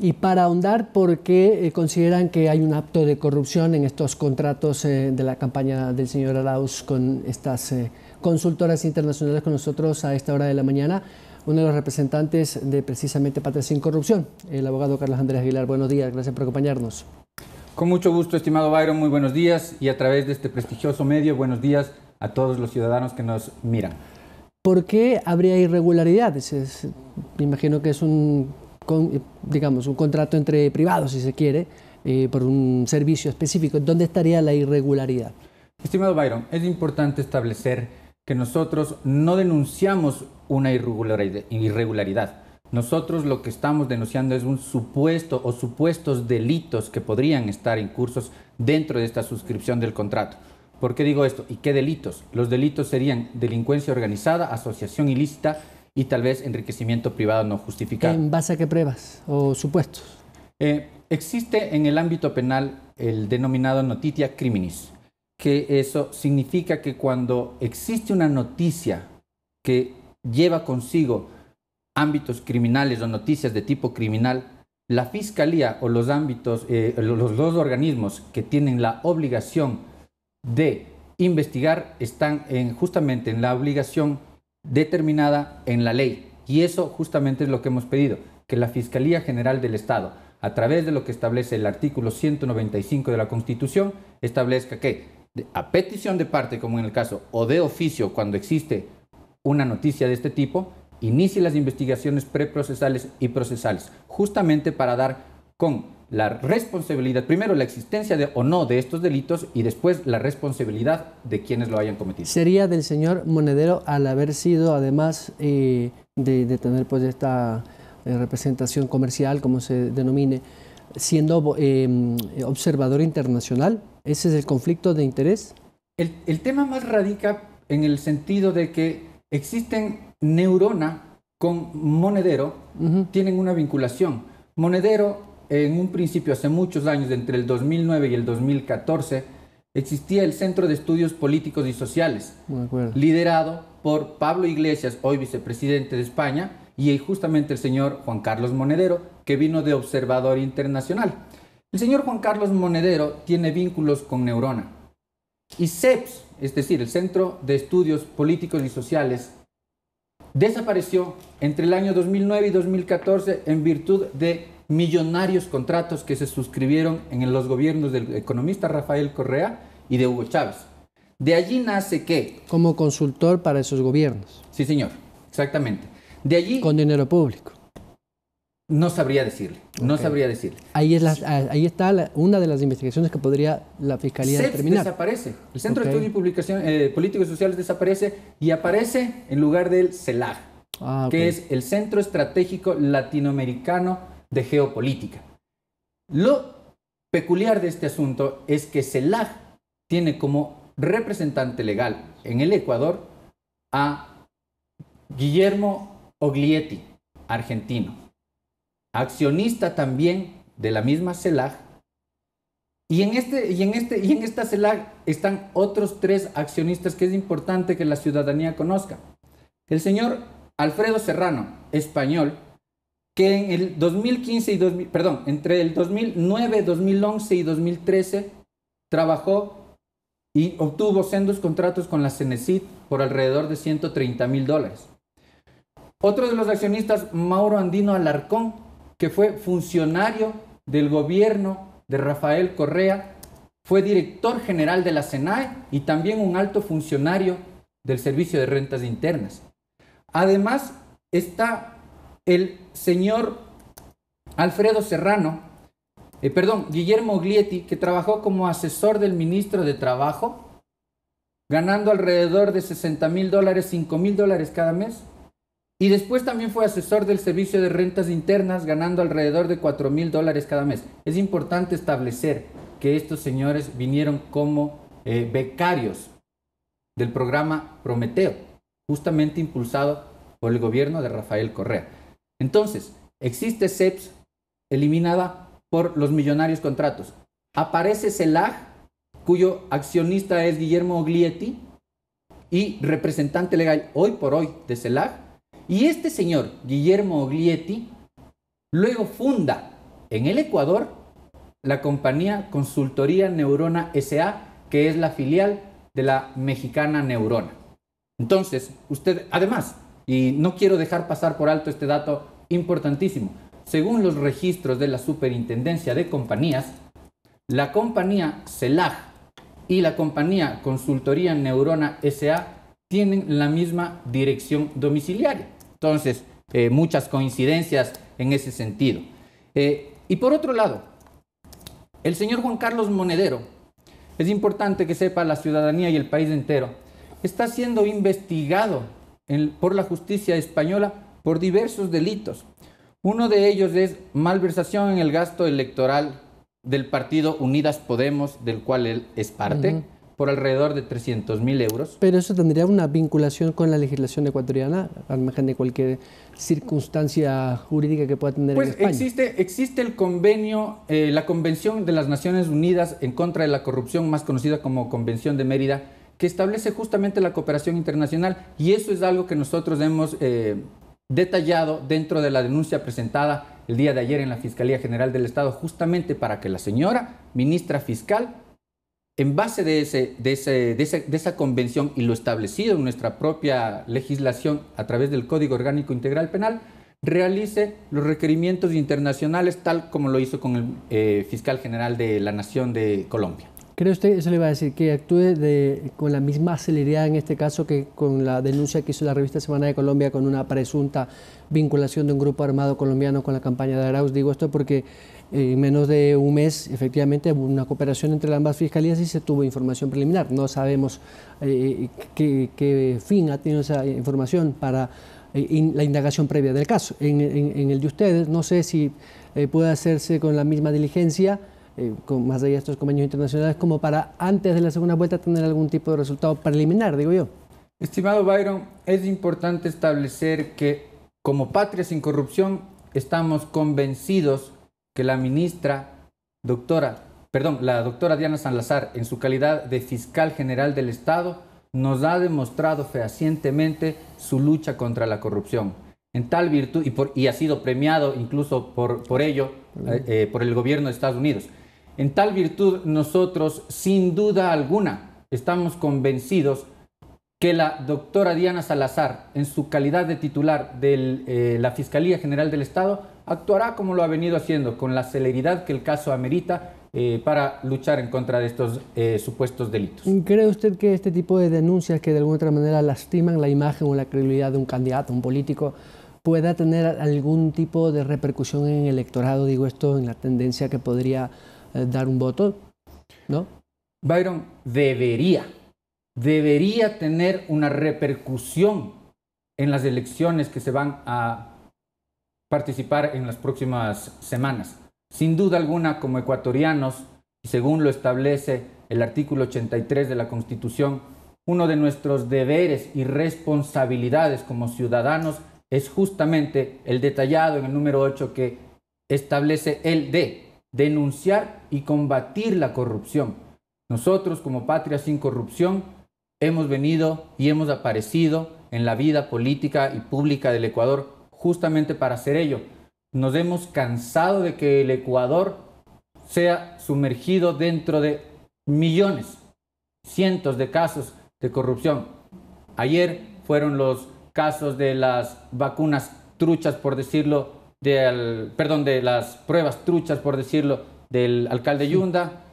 Y para ahondar, ¿por qué eh, consideran que hay un acto de corrupción en estos contratos eh, de la campaña del señor Arauz con estas eh, consultoras internacionales con nosotros a esta hora de la mañana? Uno de los representantes de precisamente Patria Sin Corrupción, el abogado Carlos Andrés Aguilar. Buenos días, gracias por acompañarnos. Con mucho gusto, estimado Byron, muy buenos días y a través de este prestigioso medio, buenos días a todos los ciudadanos que nos miran. ¿Por qué habría irregularidades? me imagino que es un, digamos, un contrato entre privados, si se quiere, eh, por un servicio específico. ¿Dónde estaría la irregularidad? Estimado Byron, es importante establecer que nosotros no denunciamos una irregularidad. Nosotros lo que estamos denunciando es un supuesto o supuestos delitos que podrían estar incursos dentro de esta suscripción del contrato. ¿Por qué digo esto? ¿Y qué delitos? Los delitos serían delincuencia organizada, asociación ilícita y tal vez enriquecimiento privado no justificado. ¿En base a qué pruebas o supuestos? Eh, existe en el ámbito penal el denominado notitia criminis, que eso significa que cuando existe una noticia que lleva consigo ámbitos criminales o noticias de tipo criminal, la fiscalía o los ámbitos, eh, los dos organismos que tienen la obligación de investigar están en, justamente en la obligación determinada en la ley. Y eso justamente es lo que hemos pedido, que la Fiscalía General del Estado, a través de lo que establece el artículo 195 de la Constitución, establezca que a petición de parte, como en el caso, o de oficio, cuando existe una noticia de este tipo, inicie las investigaciones preprocesales y procesales, justamente para dar con la responsabilidad, primero la existencia de, o no de estos delitos y después la responsabilidad de quienes lo hayan cometido. ¿Sería del señor Monedero al haber sido, además eh, de, tener pues esta eh, representación comercial, como se denomine, siendo eh, observador internacional? ¿Ese es el conflicto de interés? El, el tema más radica en el sentido de que existen neurona con monedero, tienen una vinculación. Monedero, en un principio, hace muchos años, entre el 2009 y el 2014, existía el Centro de Estudios Políticos y Sociales, liderado por Pablo Iglesias, hoy vicepresidente de España, y justamente el señor Juan Carlos Monedero, que vino de observador internacional. El señor Juan Carlos Monedero tiene vínculos con Neurona. Y CEPS, es decir, el Centro de Estudios Políticos y Sociales, desapareció entre el año 2009 y 2014 en virtud de millonarios contratos que se suscribieron en los gobiernos del economista Rafael Correa y de Hugo Chávez. De allí nace que... Como consultor para esos gobiernos. Sí, señor, exactamente. De allí... Con dinero público. No sabría decirle, no sabría decirle. Ahí, es ahí está una de las investigaciones que podría la Fiscalía CEPS determinar. desaparece. El Centro de Estudio y Publicación eh, Políticos y Sociales desaparece y aparece en lugar del CELAG, ah, que es el Centro Estratégico Latinoamericano de Geopolítica. Lo peculiar de este asunto es que CELAG tiene como representante legal en el Ecuador a Guillermo Oglietti, argentino accionista también de la misma CELAG. Y en, este, y, en este, y en esta CELAG están otros tres accionistas que es importante que la ciudadanía conozca. El señor Alfredo Serrano, español, que en el 2015 y perdón, entre el 2009, 2011 y 2013 trabajó y obtuvo sendos contratos con la Cenecit por alrededor de 130 mil dólares. Otro de los accionistas, Mauro Andino Alarcón, que fue funcionario del gobierno de Rafael Correa, fue director general de la SENAE y también un alto funcionario del Servicio de Rentas Internas. Además está el señor Alfredo Serrano, eh, perdón, Guillermo Glietti, que trabajó como asesor del ministro de Trabajo, ganando alrededor de 60 mil dólares, 5 mil dólares cada mes. Y después también fue asesor del Servicio de Rentas Internas, ganando alrededor de 4 mil dólares cada mes. Es importante establecer que estos señores vinieron como eh, becarios del programa Prometeo, justamente impulsado por el gobierno de Rafael Correa. Entonces, existe CEPS eliminada por los millonarios contratos. Aparece CELAG, cuyo accionista es Guillermo Oglietti y representante legal hoy por hoy de CELAG, y este señor, Guillermo Oglietti, luego funda en el Ecuador la compañía Consultoría Neurona SA, que es la filial de la mexicana Neurona. Entonces, usted, además, y no quiero dejar pasar por alto este dato importantísimo, según los registros de la Superintendencia de Compañías, la compañía CELAG y la compañía Consultoría Neurona SA tienen la misma dirección domiciliaria. Entonces, eh, muchas coincidencias en ese sentido. Eh, y por otro lado, el señor Juan Carlos Monedero, es importante que sepa la ciudadanía y el país entero, está siendo investigado por la justicia española por diversos delitos. Uno de ellos es malversación en el gasto electoral del partido Unidas Podemos, del cual él es parte por alrededor de 300 mil euros. Pero eso tendría una vinculación con la legislación ecuatoriana, al margen de cualquier circunstancia jurídica que pueda tener pues en España. Existe, existe el convenio, eh, la Convención de las Naciones Unidas en contra de la corrupción, más conocida como Convención de Mérida, que establece justamente la cooperación internacional y eso es algo que nosotros hemos eh, detallado dentro de la denuncia presentada el día de ayer en la Fiscalía General del Estado, justamente para que la señora ministra fiscal en base de, ese, de, de, esa convención y lo establecido en nuestra propia legislación a través del Código Orgánico Integral Penal, realice los requerimientos internacionales tal como lo hizo con el eh, fiscal general de la Nación de Colombia. ¿Cree usted, eso le iba a decir, que actúe de, con la misma celeridad en este caso que con la denuncia que hizo la revista Semana de Colombia con una presunta vinculación de un grupo armado colombiano con la campaña de Arauz? Digo esto porque en menos de un mes, efectivamente, hubo una cooperación entre ambas fiscalías y se tuvo información preliminar. No sabemos eh, qué, fin ha tenido esa información para eh, la indagación previa del caso. En, el de ustedes, no sé si eh, puede hacerse con la misma diligencia, con más allá de estos convenios internacionales, como para antes de la segunda vuelta tener algún tipo de resultado preliminar, digo yo. Estimado Byron, es importante establecer que como Patria sin Corrupción estamos convencidos que la ministra, doctora, perdón, la doctora Diana Salazar, en su calidad de fiscal general del Estado, nos ha demostrado fehacientemente su lucha contra la corrupción. En tal virtud, y, por, y ha sido premiado incluso por, por ello, eh, eh, por el gobierno de Estados Unidos. En tal virtud, nosotros, sin duda alguna, estamos convencidos que la doctora Diana Salazar, en su calidad de titular de eh, la Fiscalía General del Estado, actuará como lo ha venido haciendo, con la celeridad que el caso amerita eh, para luchar en contra de estos eh, supuestos delitos. ¿Cree usted que este tipo de denuncias que de alguna otra manera lastiman la imagen o la credibilidad de un candidato, un político, pueda tener algún tipo de repercusión en el electorado, digo esto, en la tendencia que podría dar un voto? ¿No? Byron, debería debería tener una repercusión en las elecciones que se van a participar en las próximas semanas. Sin duda alguna, como ecuatorianos, según lo establece el artículo 83 de la Constitución, uno de nuestros deberes y responsabilidades como ciudadanos es justamente el detallado en el número 8 que establece el de denunciar y combatir la corrupción. Nosotros como Patria sin Corrupción hemos venido y hemos aparecido en la vida política y pública del Ecuador justamente para hacer ello. Nos hemos cansado de que el Ecuador sea sumergido dentro de millones, cientos de casos de corrupción. Ayer fueron los casos de las vacunas truchas, por decirlo, del, perdón, de las pruebas truchas, por decirlo, del alcalde Yunda.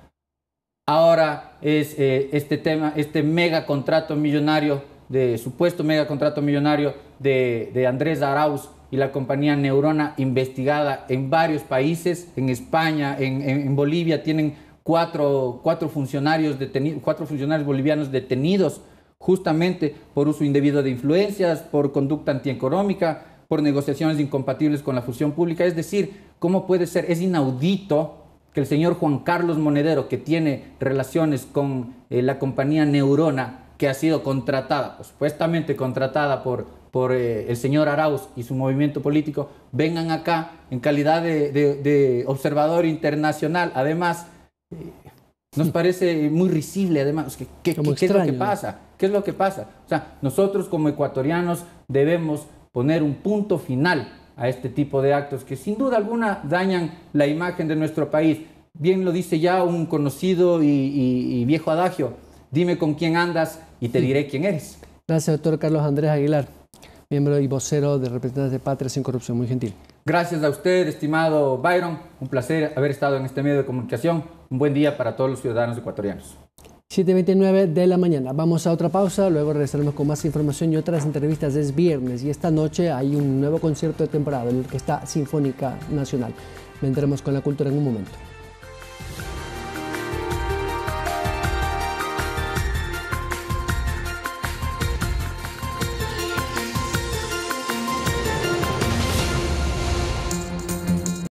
Ahora es eh, este tema, este mega contrato millonario, de supuesto mega contrato millonario de, Andrés Arauz y la compañía Neurona investigada en varios países, en España, en, Bolivia, tienen cuatro, cuatro, funcionarios cuatro funcionarios bolivianos detenidos justamente por uso indebido de influencias, por conducta antieconómica, por negociaciones incompatibles con la fusión pública. Es decir, ¿cómo puede ser? Es inaudito que el señor Juan Carlos Monedero, que tiene relaciones con eh, la compañía Neurona, que ha sido contratada, pues, supuestamente contratada por, por eh, el señor Arauz y su movimiento político, vengan acá en calidad de, observador internacional. Además, eh, nos parece muy risible, además, ¿qué, qué, qué es lo que pasa? ¿Qué es lo que pasa? O sea, nosotros como ecuatorianos debemos poner un punto final a este tipo de actos que sin duda alguna dañan la imagen de nuestro país. Bien lo dice ya un conocido y, viejo adagio, dime con quién andas y te diré quién eres. Gracias, doctor Carlos Andrés Aguilar, miembro y vocero de Representantes de Patria sin Corrupción. Muy gentil. Gracias a usted, estimado Byron. Un placer haber estado en este medio de comunicación. Un buen día para todos los ciudadanos ecuatorianos. 7.29 de la mañana. Vamos a otra pausa, luego regresaremos con más información y otras entrevistas. Es viernes y esta noche hay un nuevo concierto de temporada en el que está Sinfónica Nacional. Vendremos con la cultura en un momento.